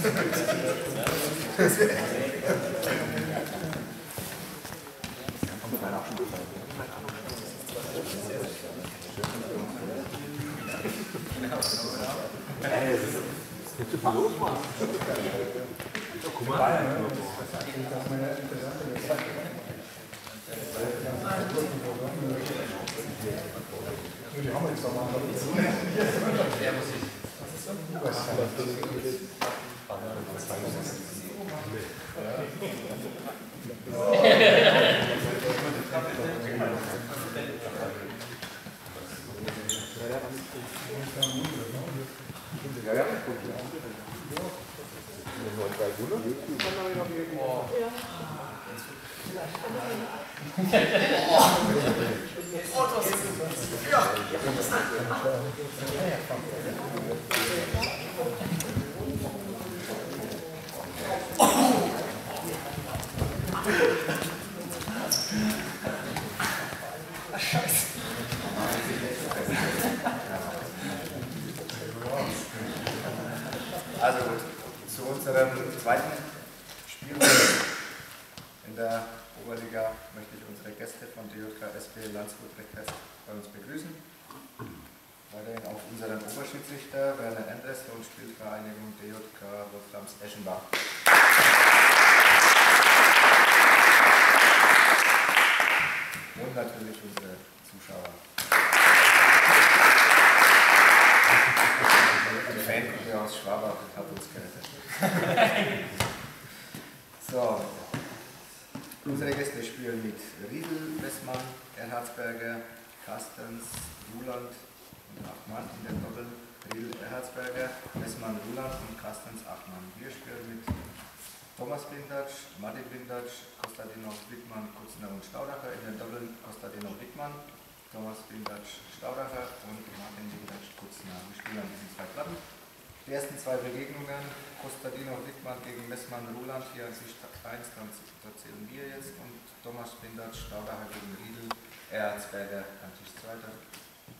Die haben ist aber noch nicht so. Ja, ja. Ja. ja. Also zu unserem zweiten Spiel in der Oberliga möchte ich unsere Gäste von DJK SP Landshut recht bei uns begrüßen. Weiterhin auch unseren Oberschiedsrichter Werner Endres und Spielvereinigung DJK Wolframs Eschenbach. Und natürlich unsere Zuschauer. Die Schwabach hat uns gerettet. so, unsere Gäste spielen mit Riedel, Westmann, Erhardsberger, Carstens, Ruland und Achmann in den Doppeln. Riedel, Erhardsberger, Westmann, Ruland und Carstens, Achmann. Wir spielen mit Thomas Bindatsch, Martin Bindatsch, Kostadinov, Wittmann, Kutzner und Staudacher in den Doppeln. Kostadinov, Wittmann, Thomas Bindatsch, Staudacher und Martin Bindatsch, Kutzner. Wir spielen an diesen zwei Platten. Die ersten zwei Begegnungen, Kostadinov, Wittmann gegen Messmann, an sich 1, dann zählen wir jetzt und Thomas Bindatsch, Staudacher gegen Riedel, Erzberger an Tisch 2. Da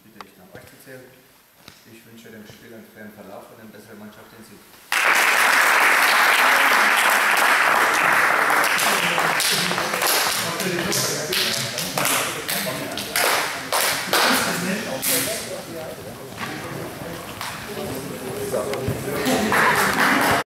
bitte ich nach euch zu zählen. Ich wünsche dem Spiel einen fairen Verlauf und eine bessere Mannschaft den Sieg. So. ですか？